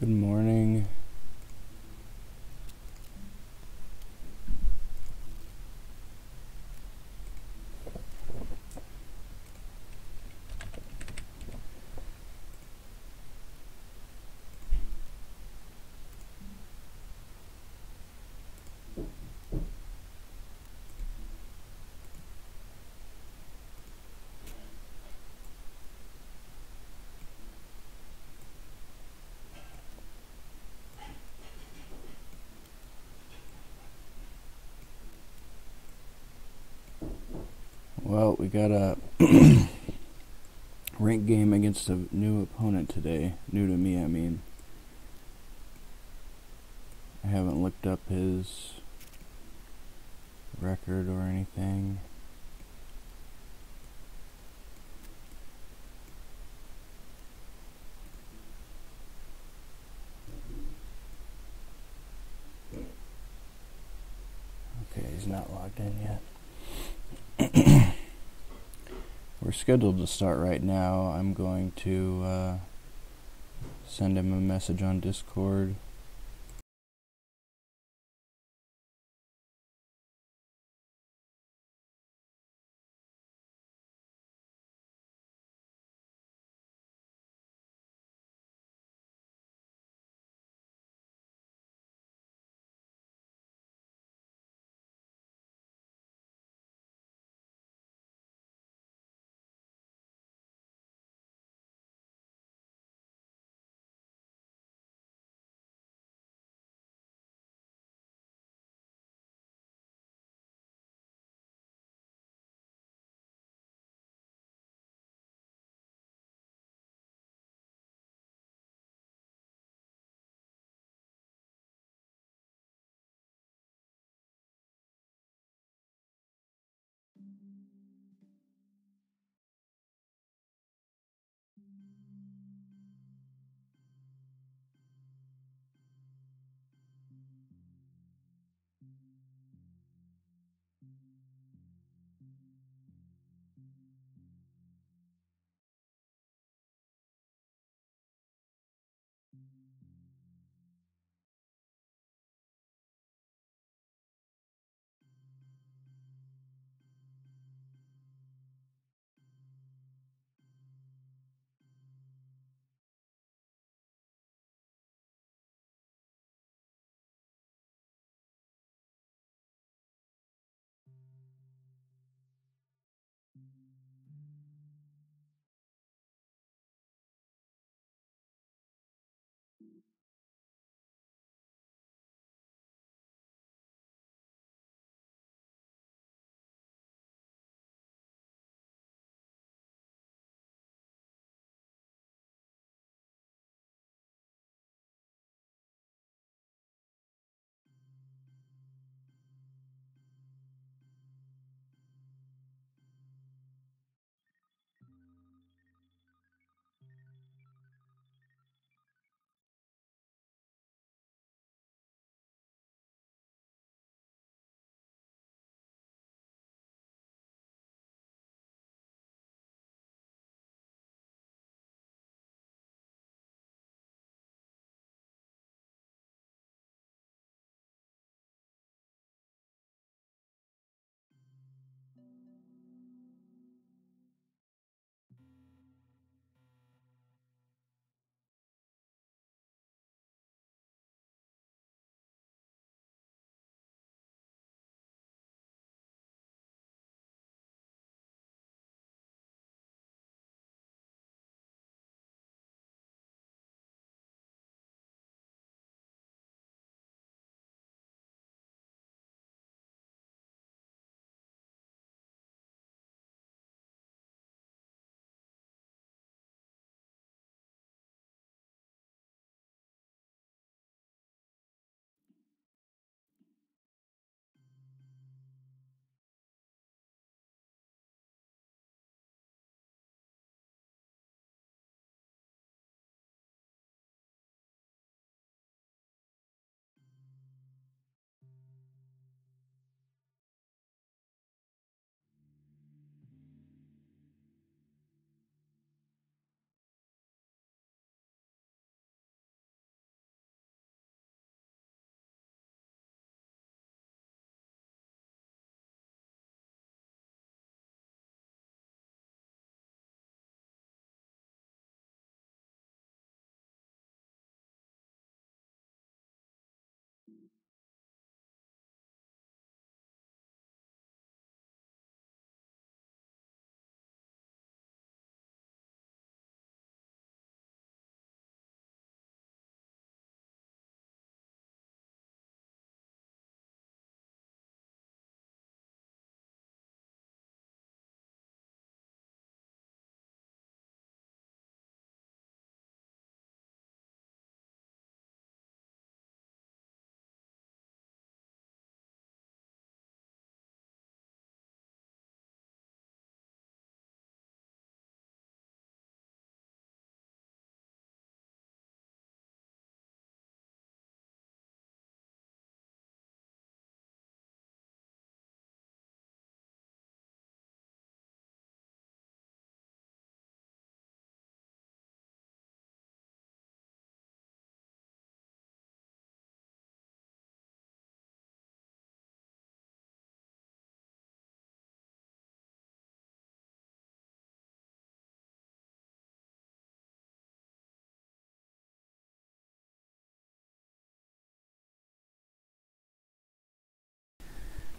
Good morning. Well, we got a ranked game against a new opponent today. New to me, I mean. I haven't looked up his record or anything. Okay, he's not logged in yet. Scheduled to start right now. I'm going to uh, send him a message on Discord.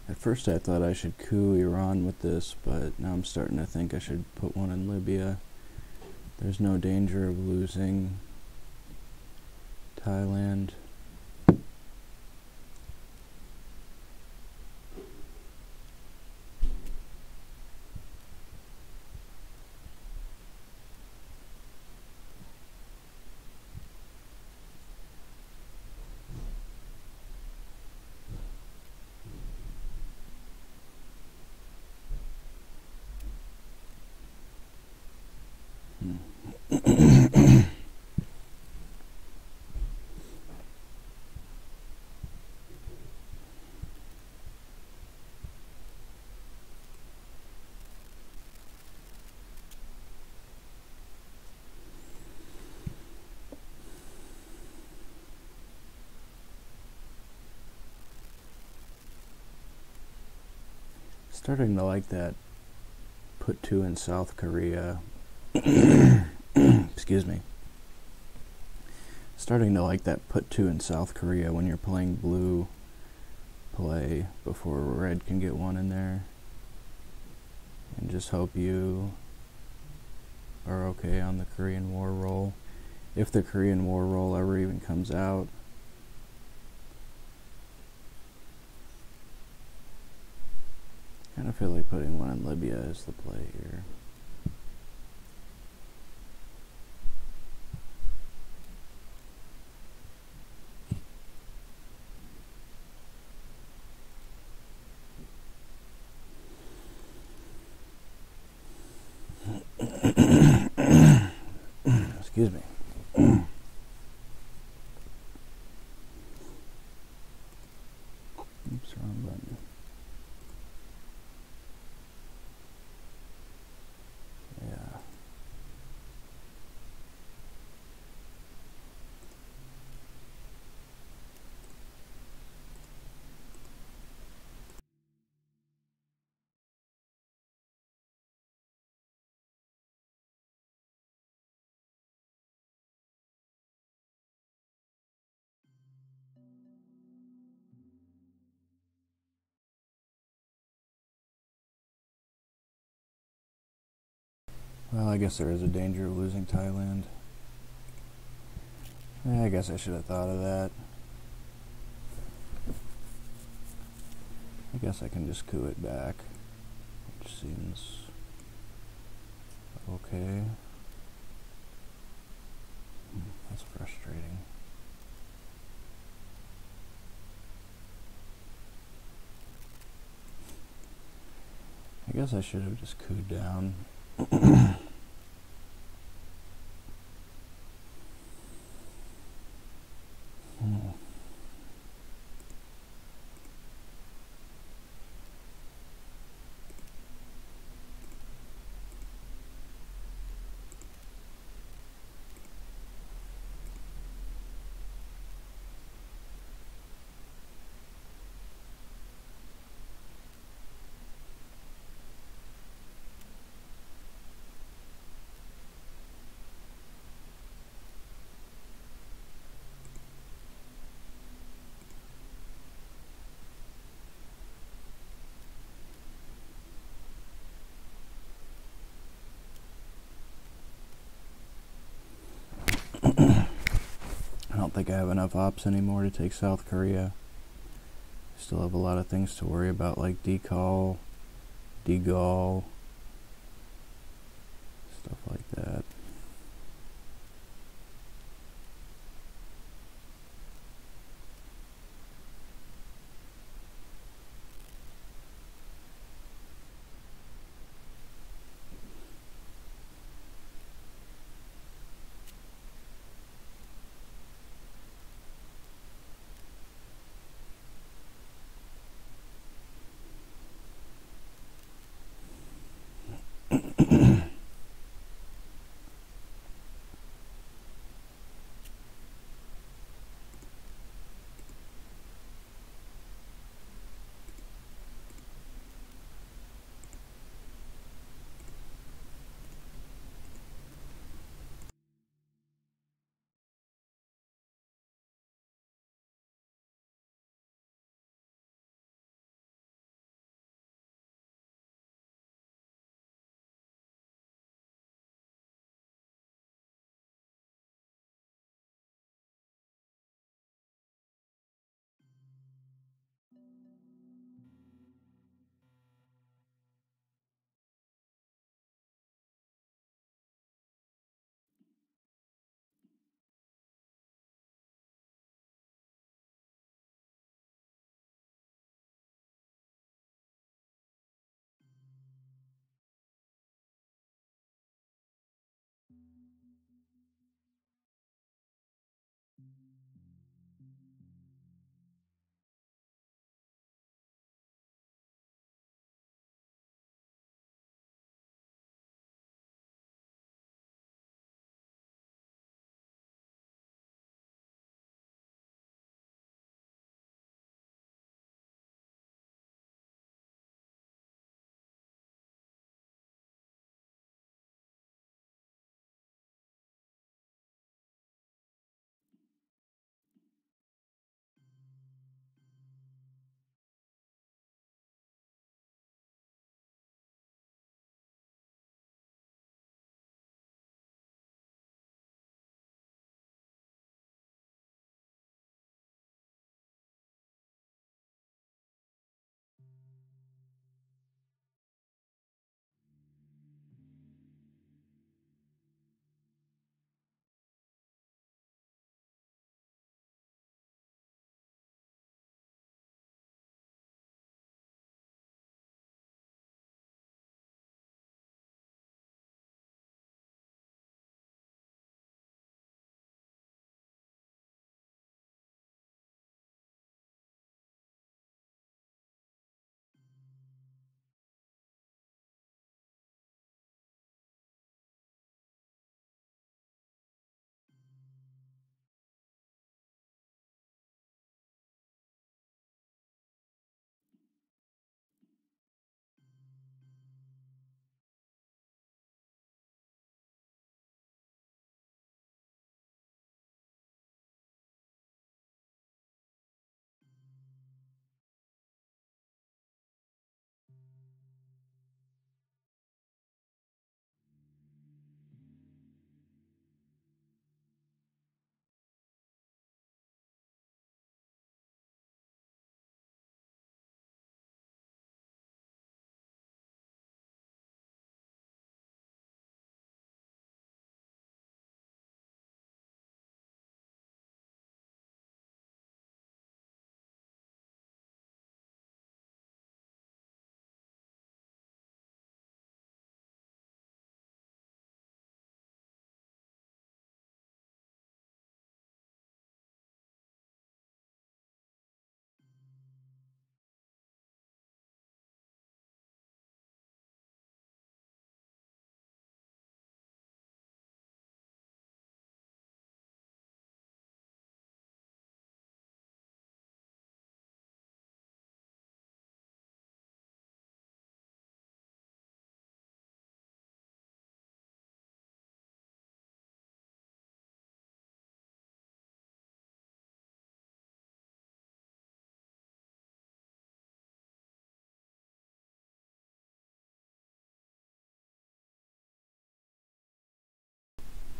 At first I thought I should coup Iran with this, but now I'm starting to think I should put one in Libya. There's no danger of losing Thailand. Starting to like that put two in South Korea. Excuse me. Starting to like that put two in South Korea when you're playing blue play before red can get one in there. And just hope you are okay on the Korean War roll. If the Korean War roll ever even comes out. Kind of feel like putting one in Libya as the play here. Excuse me. Oops, wrong button. Yeah. Well, I guess there is a danger of losing Thailand. I guess I should have thought of that. I guess I can just coup it back, which seems okay. That's frustrating. I guess I should have just cooed down. I don't think I have enough ops anymore to take South Korea. Still have a lot of things to worry about, like Decol, degall,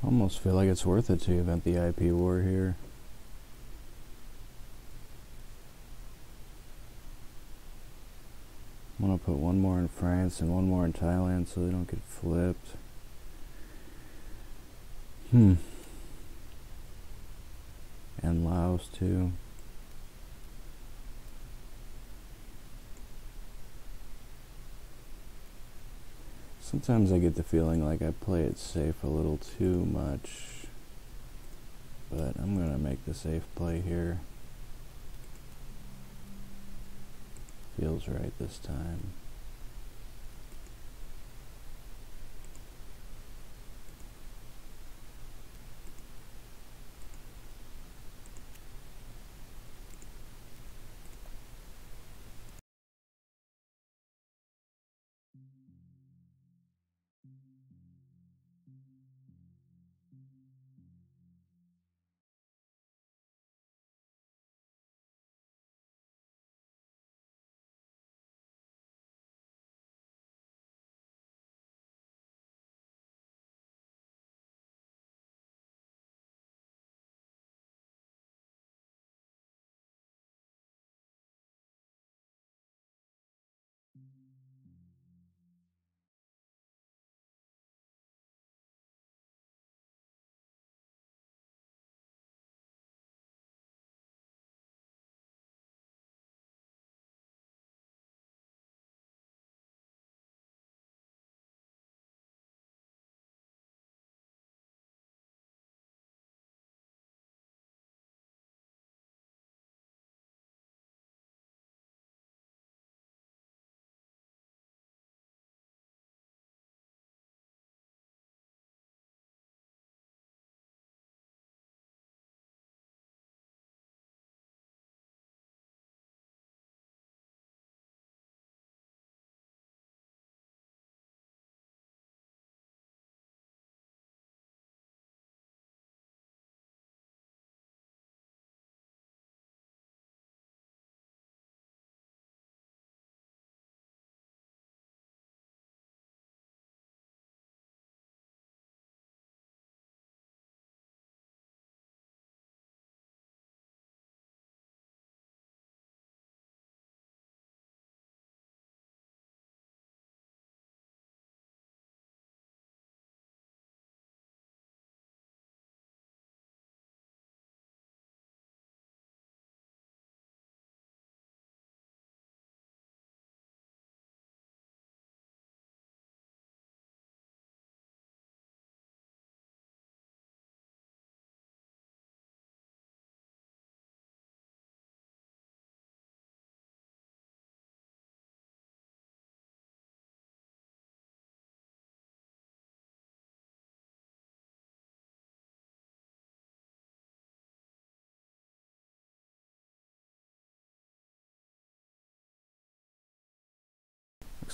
Almost feel like it's worth it to event the IP war here. I want to put one more in France and one more in Thailand so they don't get flipped. Hmm. And Laos too. Sometimes I get the feeling like I play it safe a little too much. But I'm going to make the safe play here. Feels right this time.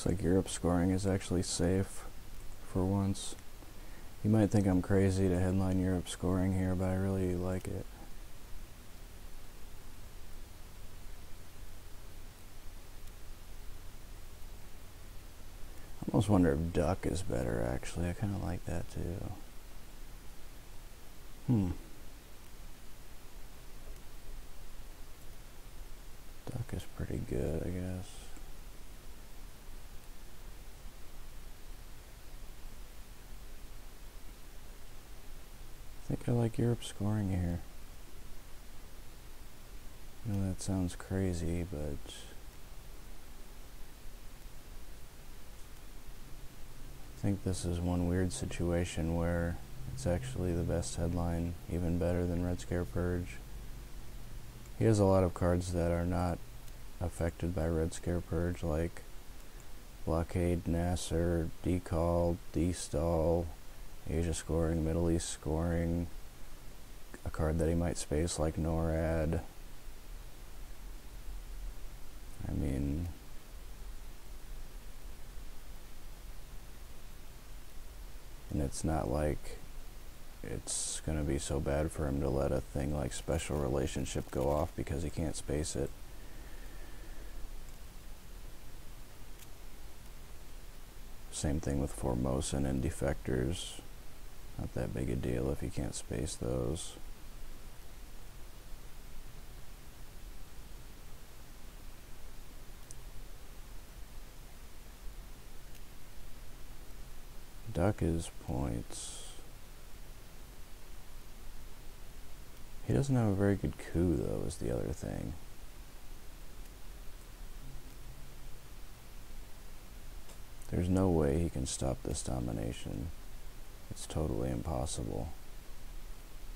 Looks like Europe scoring is actually safe for once. You might think I'm crazy to headline Europe scoring here, but I really like it. I almost wonder if duck is better, actually. I kind of like that, too. Hmm. Duck is pretty good, I guess. I think I like Europe scoring here. I know that sounds crazy, but I think this is one weird situation where it's actually the best headline, even better than Red Scare Purge. He has a lot of cards that are not affected by Red Scare Purge, like Blockade, Nasser, Decol, Destal, Asia scoring, Middle East scoring, a card that he might space like NORAD. I mean, and it's not like it's going to be so bad for him to let a thing like special relationship go off because he can't space it. Same thing with Formosan and defectors. Not that big a deal if you can't space those. Duck is points. He doesn't have a very good coup, though, is the other thing. There's no way he can stop this domination. It's totally impossible.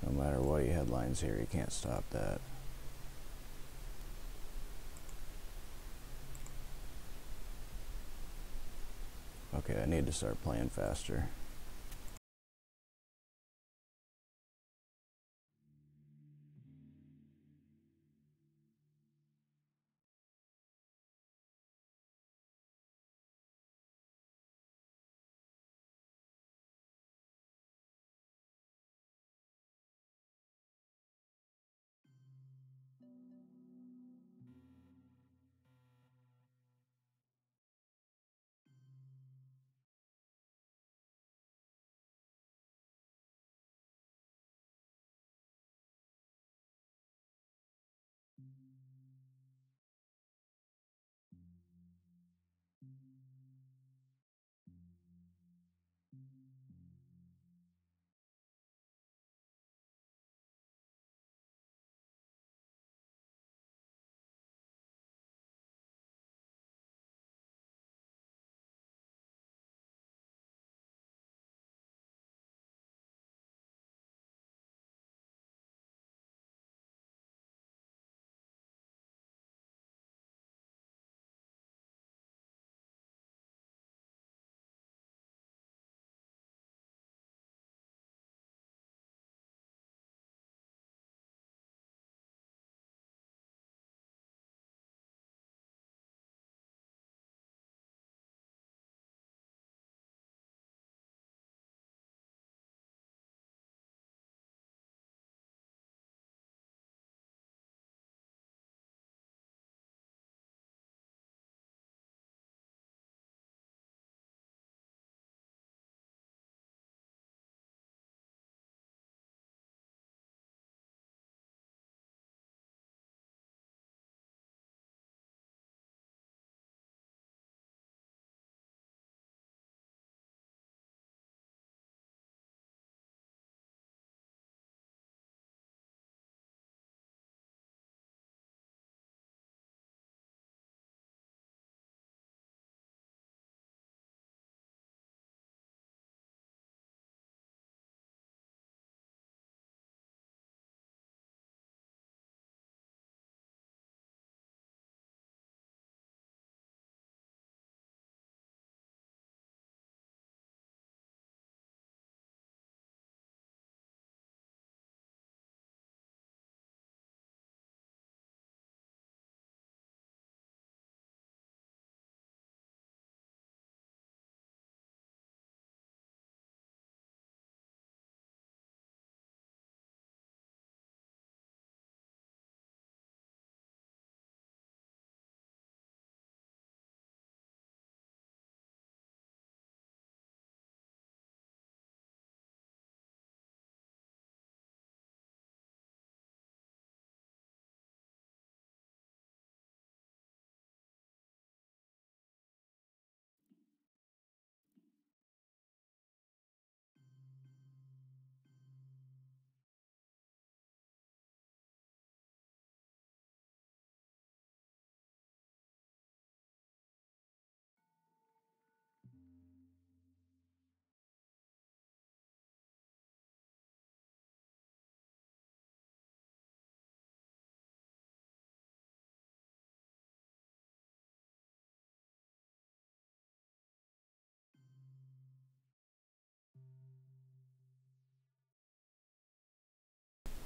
No matter what he headlines here, he can't stop that. Okay, I need to start playing faster.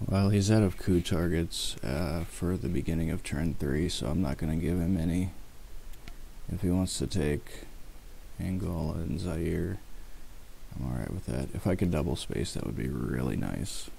Well, he's out of coup targets uh, for the beginning of turn 3, so I'm not going to give him any. If he wants to take Angola and Zaire, I'm alright with that. If I could double space, that would be really nice.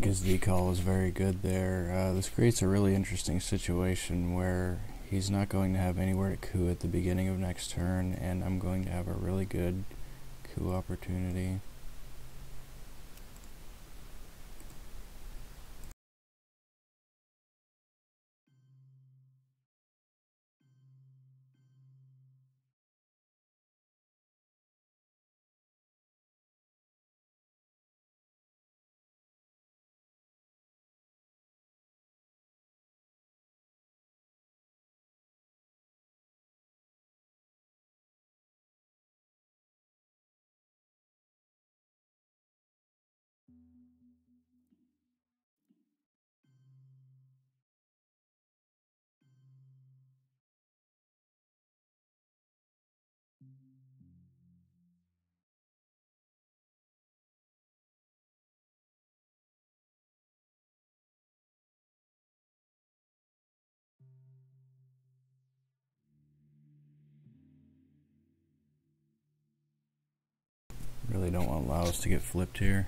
Think his Decol is very good there. Uh, this creates a really interesting situation where he's not going to have anywhere to coup at the beginning of next turn, and I'm going to have a really good coup opportunity. Really don't want Laos to get flipped here.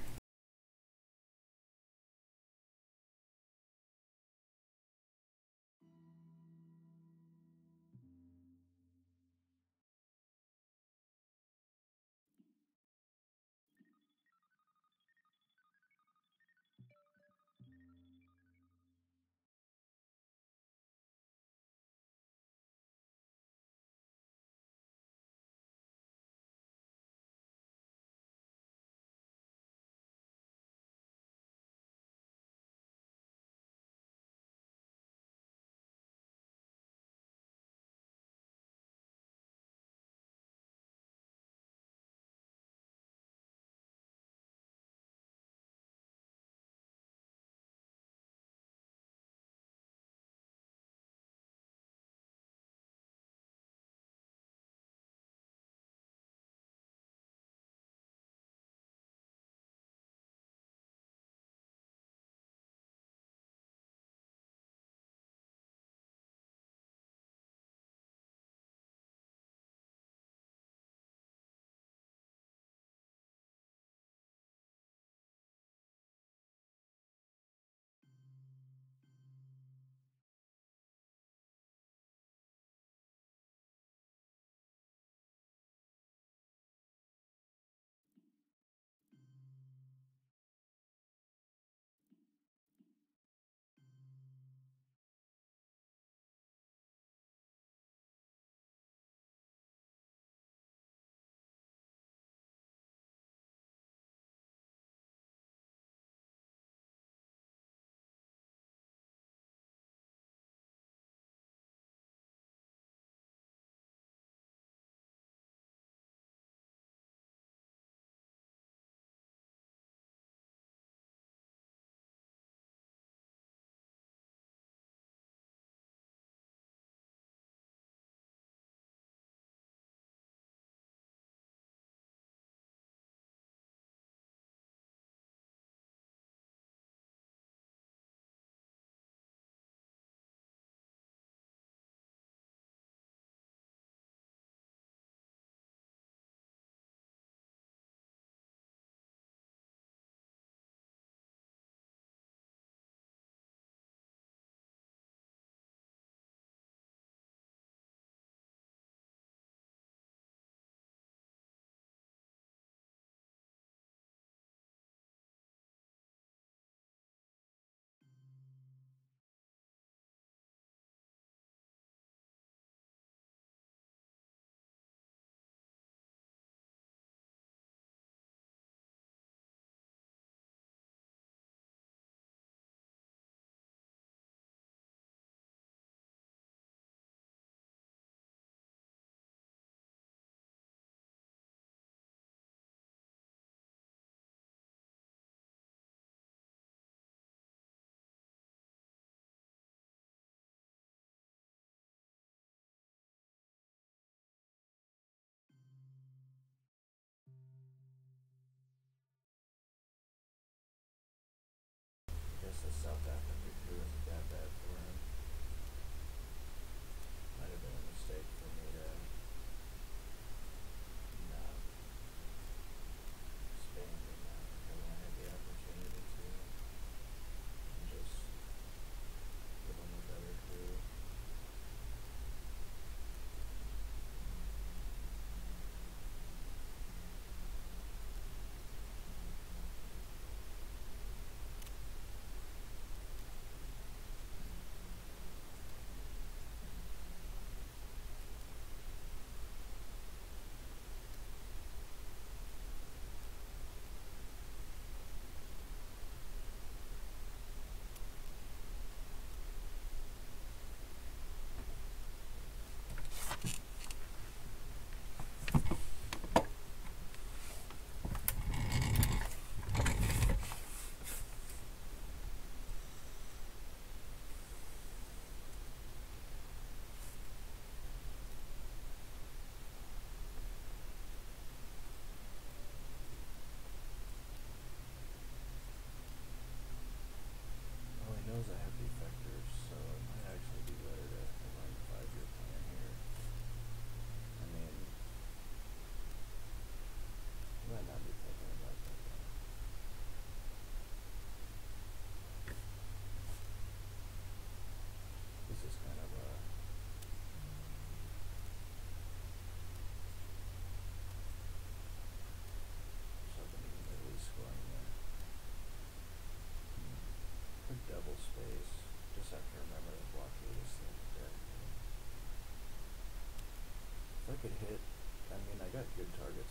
Good targets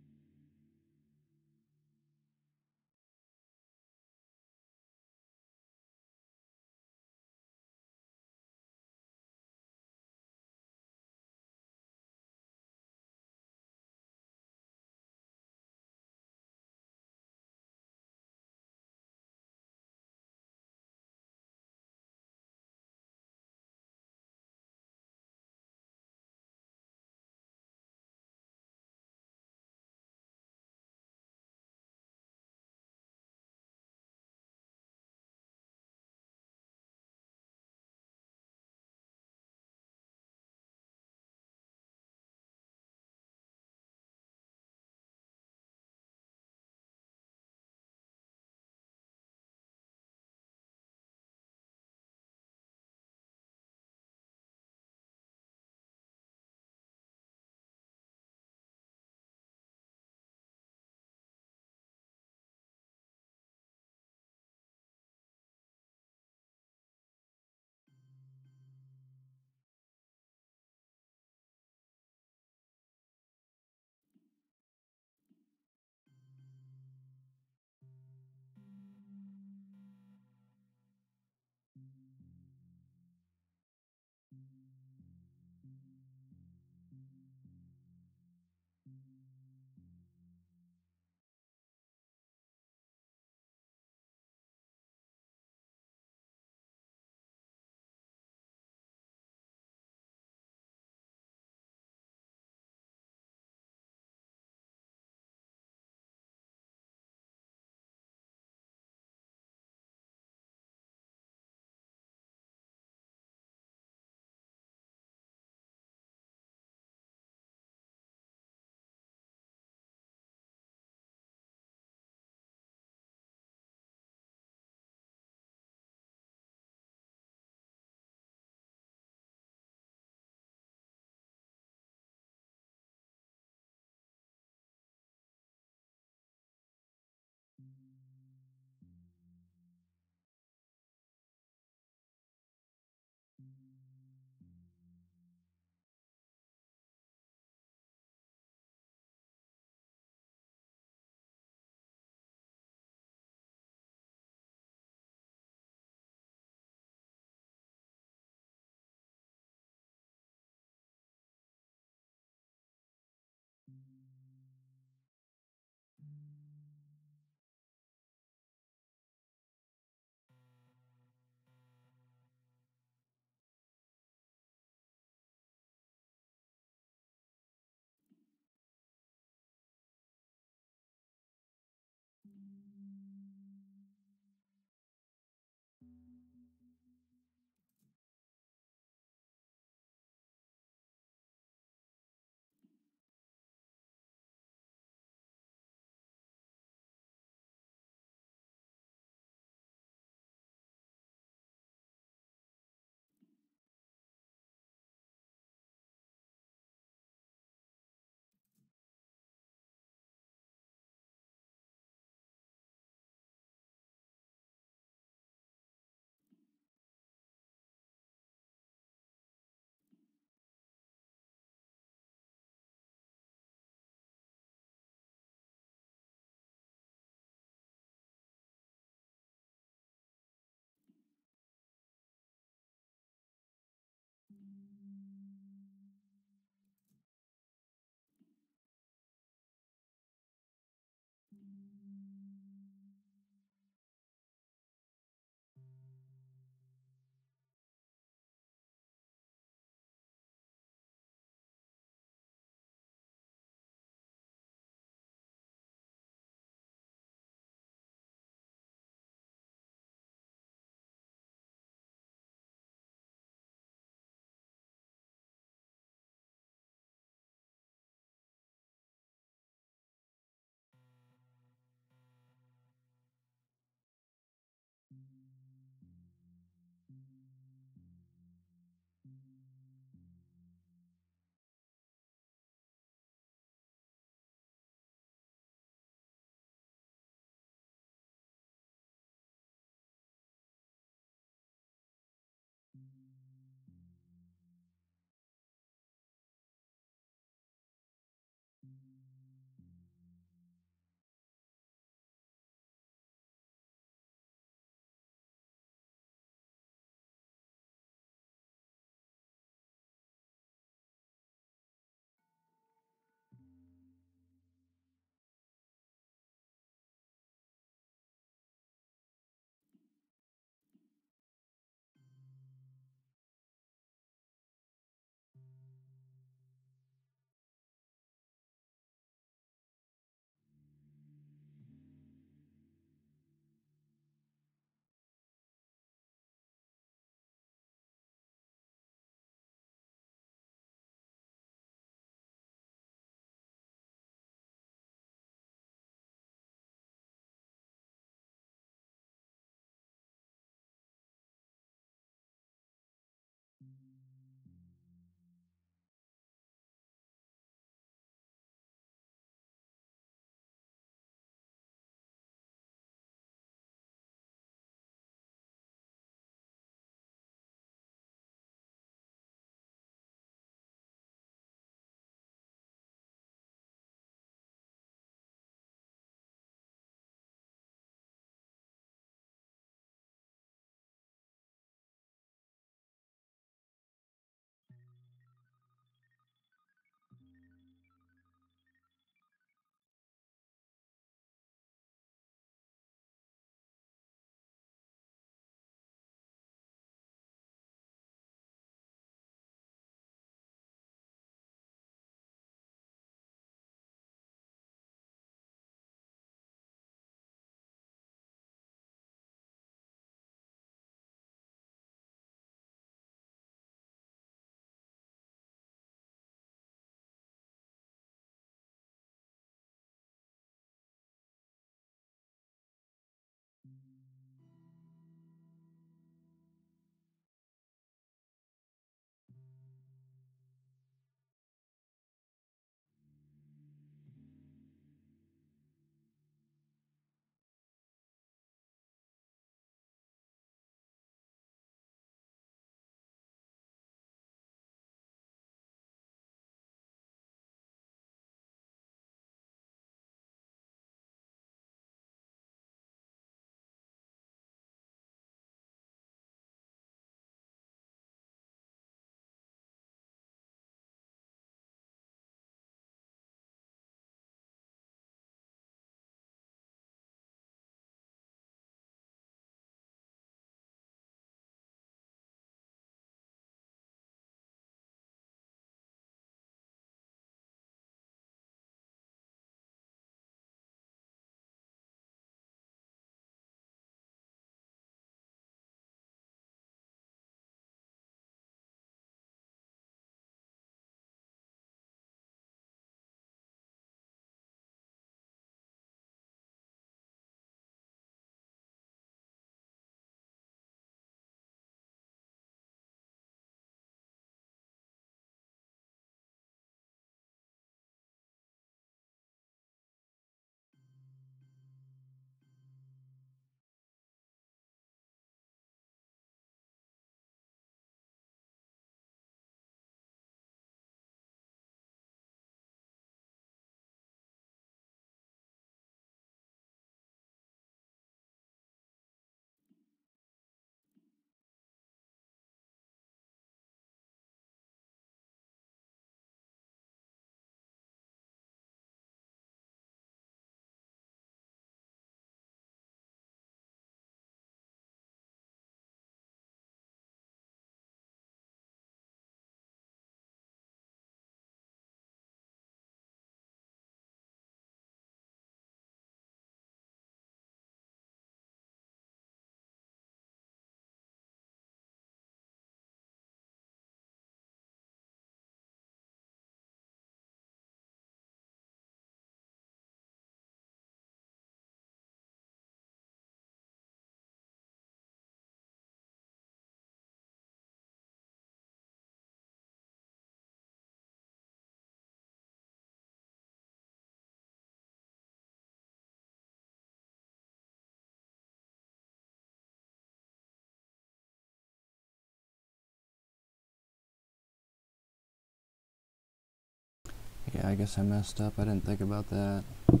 Yeah, I guess I messed up. I didn't think about that. That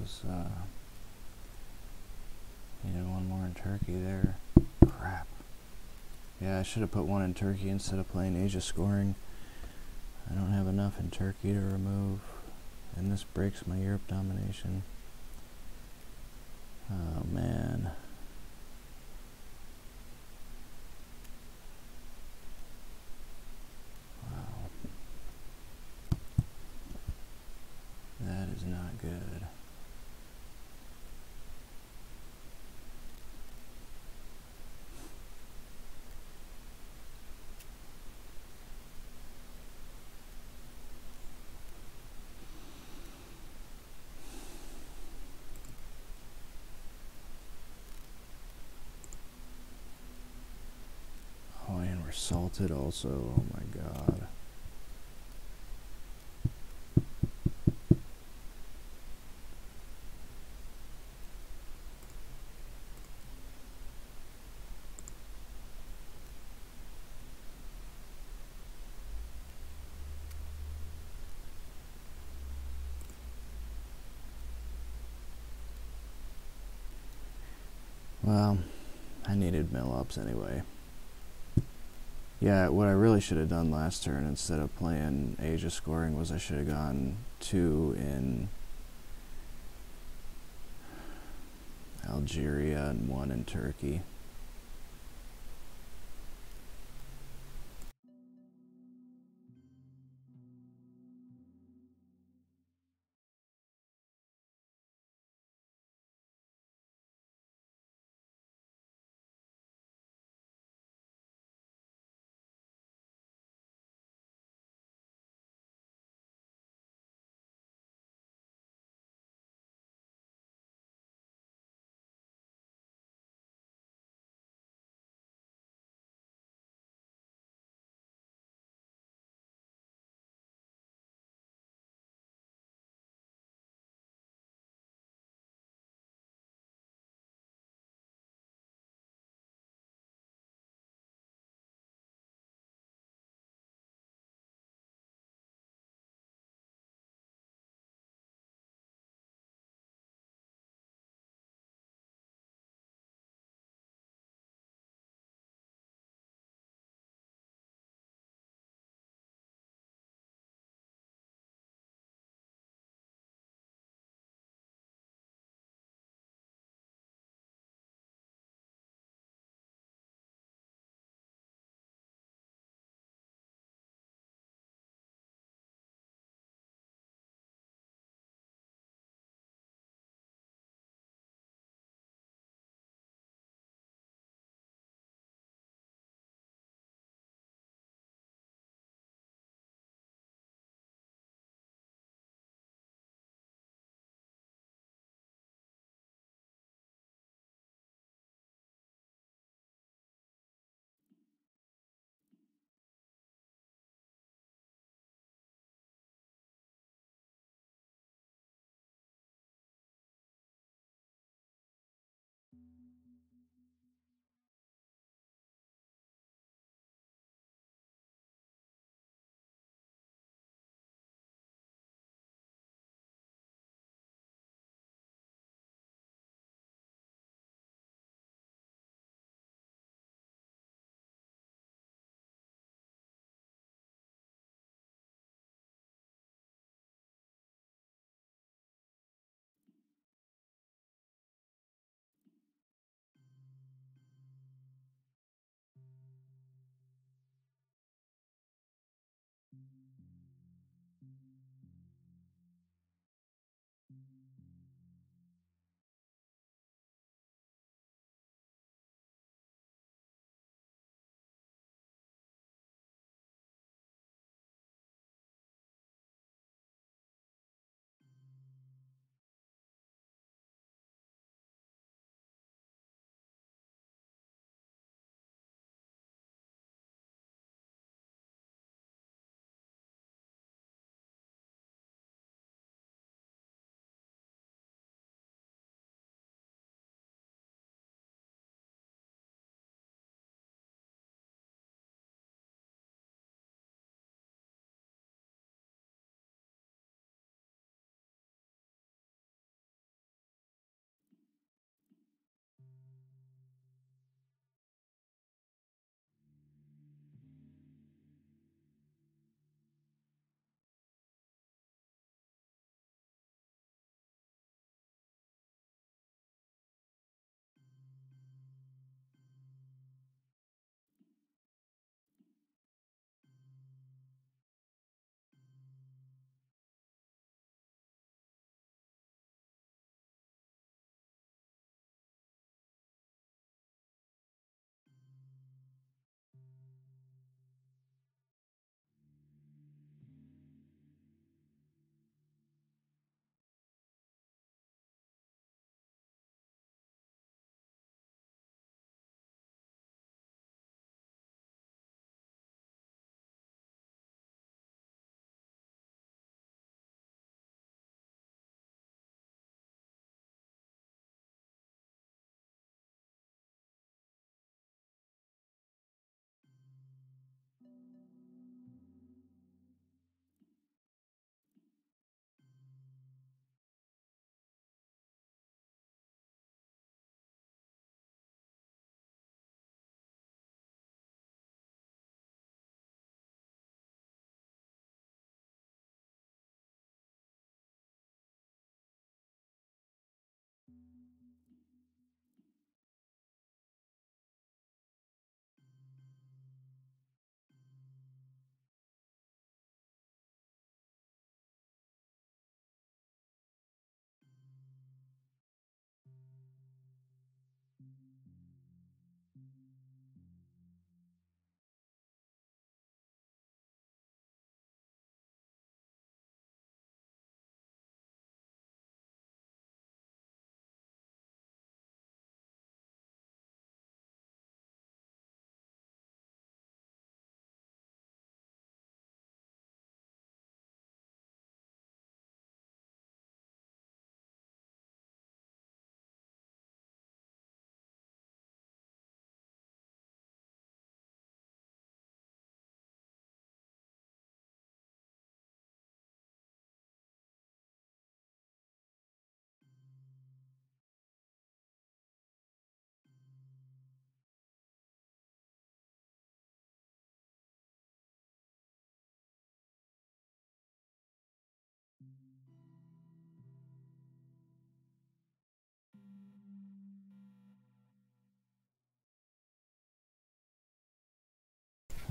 was, uh. Needed one more in Turkey there. Crap. Yeah, I should have put one in Turkey instead of playing Asia scoring. I don't have enough in Turkey to remove. And this breaks my Europe domination. Oh man. Wow. That is not good. Salted also. Oh my god. Well, I needed mil ops anyway. Yeah, what I really should have done last turn instead of playing Asia scoring was I should have gone two in Algeria and one in Turkey.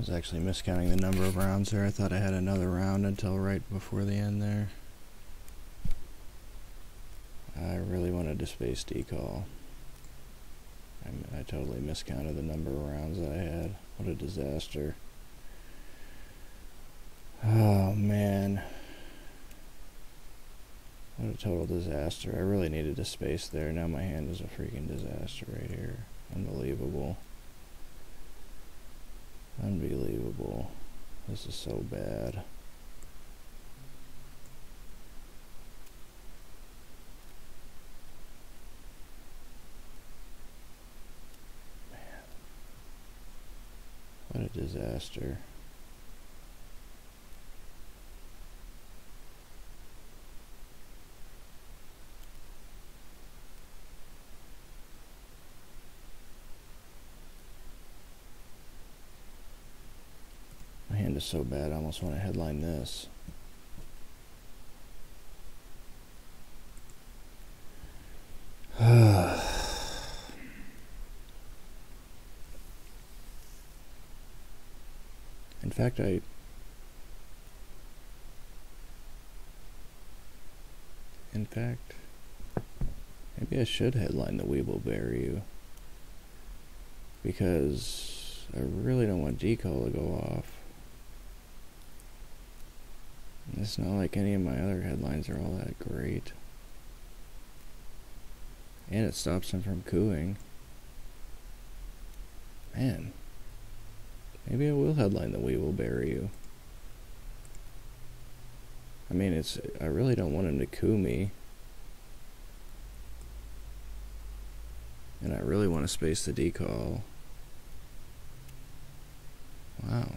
Was actually miscounting the number of rounds there. I thought I had another round until right before the end there. I really wanted to space Decol. I, I totally miscounted the number of rounds that I had. What a disaster. Oh man. What a total disaster. I really needed a space there. Now my hand is a freaking disaster right here. Unbelievable. Unbelievable. This is so bad. Man. What a disaster. Is so bad, I almost want to headline this. In fact, I In fact, maybe I should headline the We Will Bury You because I really don't want Decol to go off. It's not like any of my other headlines are all that great. And it stops him from couping. Man. Maybe I will headline the We Will Bury You. I mean, it's. I really don't want him to coup me. And I really want to space the Decol. Wow.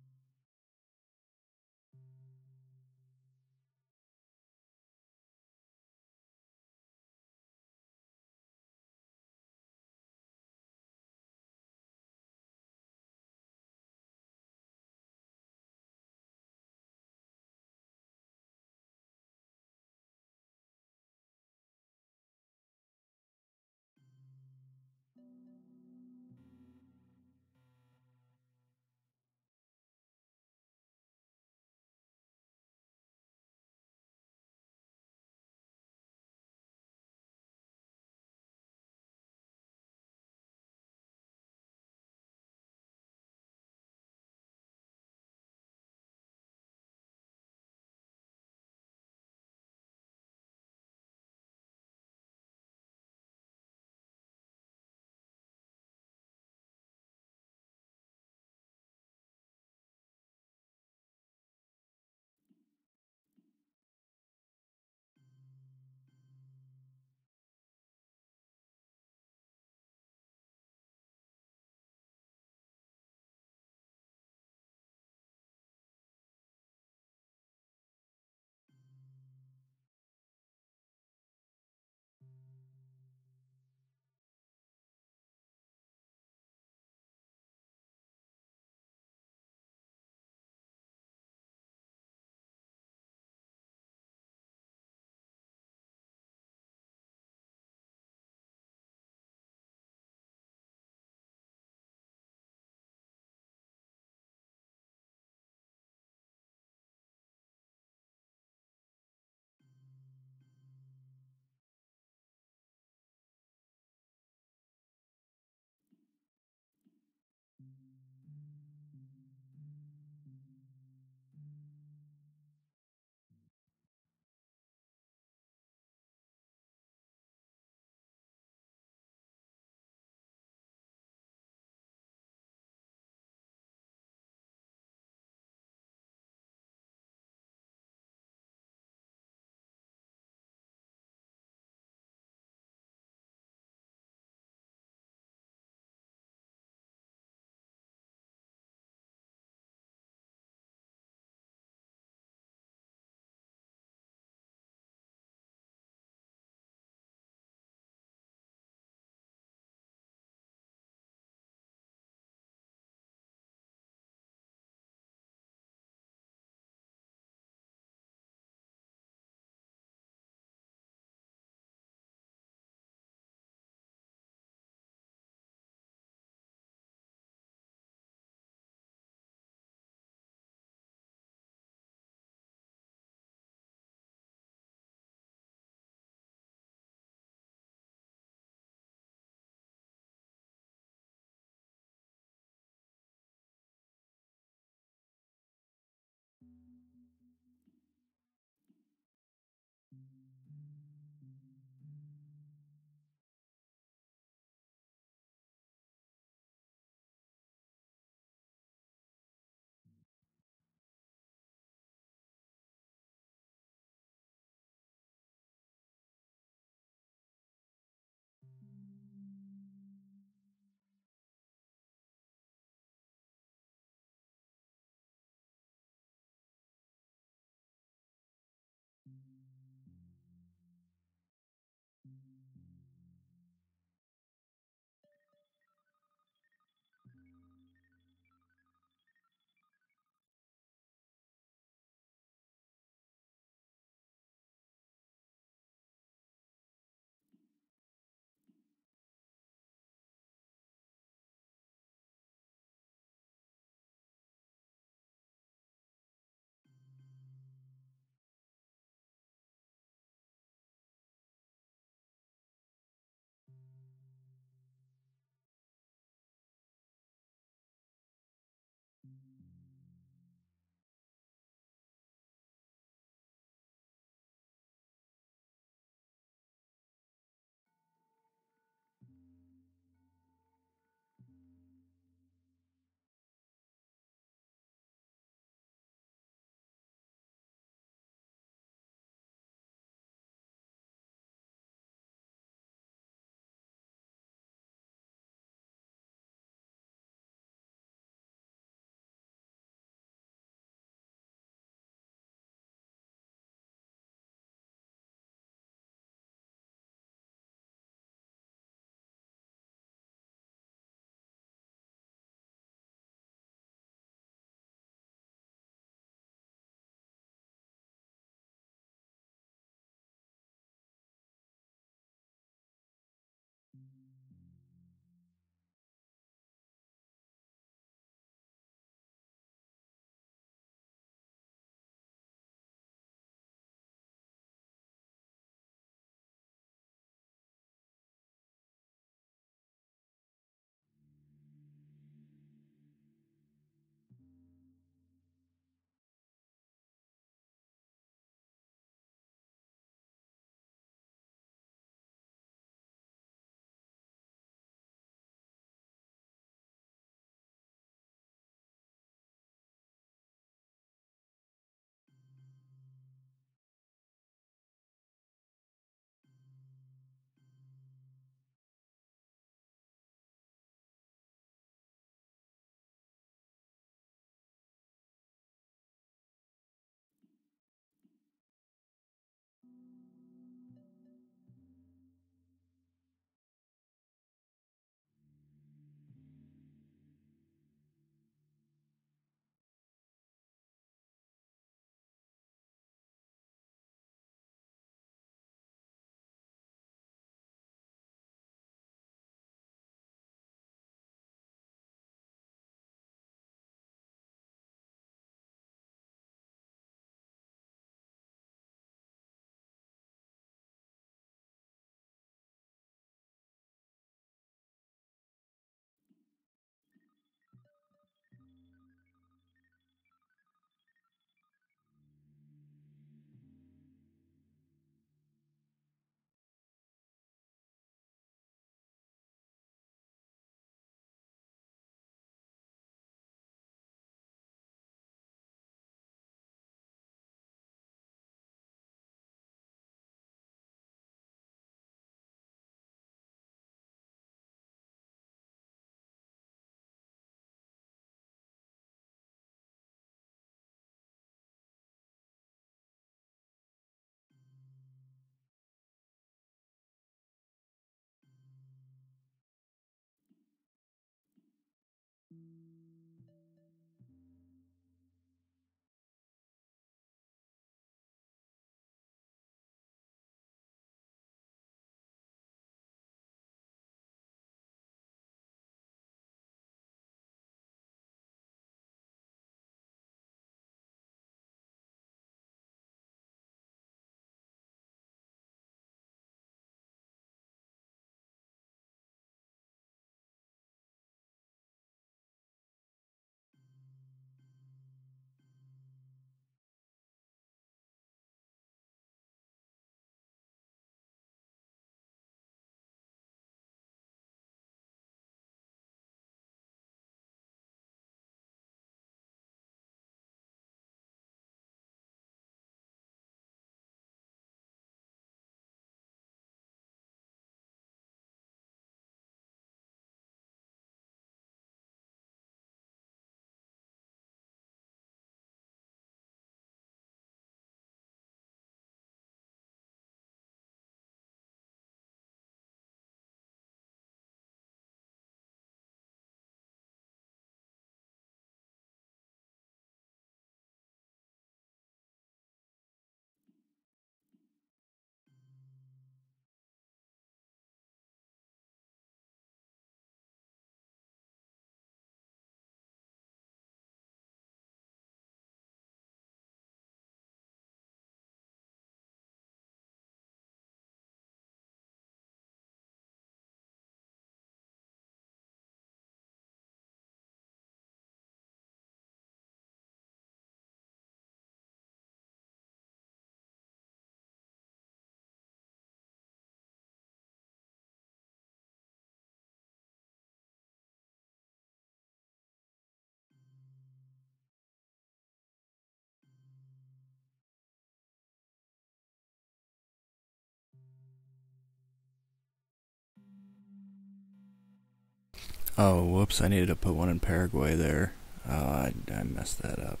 Oh, whoops, I needed to put one in Paraguay there. Oh, I, I messed that up.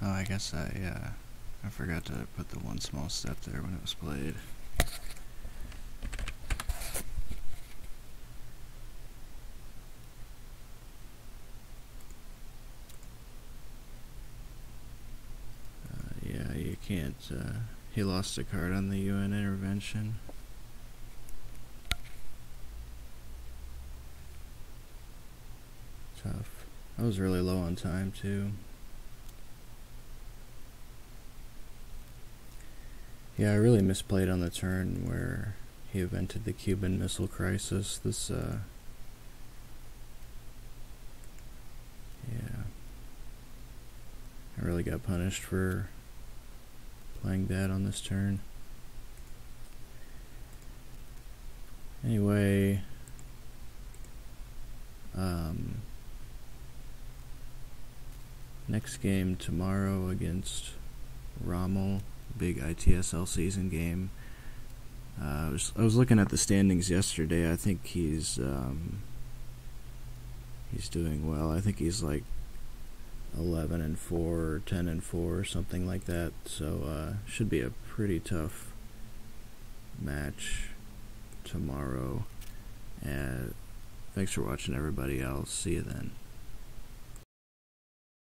Oh, I guess I, uh, I forgot to put the one small step there when it was played. Uh, yeah, you can't, uh, he lost a card on the UN intervention. Tough. I was really low on time too. Yeah, I really misplayed on the turn where he evented the Cuban Missile Crisis. This, uh, yeah, I really got punished for playing that on this turn. Anyway, um, next game tomorrow against Rommel, big ITSL season game. Uh, I was I was looking at the standings yesterday. I think he's um, he's doing well. I think he's like eleven and four, or ten and four, or something like that. So uh, should be a pretty tough match tomorrow. And thanks for watching, everybody. I'll see you then.